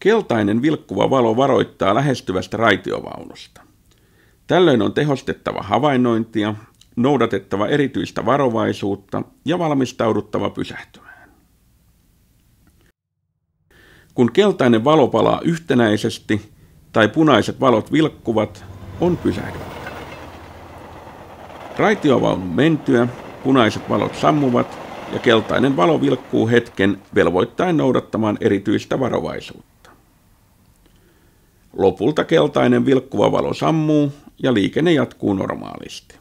Keltainen vilkkuva valo varoittaa lähestyvästä raitiovaunusta. Tällöin on tehostettava havainnointia, noudatettava erityistä varovaisuutta ja valmistauduttava pysähtymään. Kun keltainen valo palaa yhtenäisesti tai punaiset valot vilkkuvat, on pysähdyttävä. Raitiovaunun mentyä punaiset valot sammuvat ja keltainen valo vilkkuu hetken velvoittaen noudattamaan erityistä varovaisuutta. Lopulta keltainen vilkkuva valo sammuu ja liikenne jatkuu normaalisti.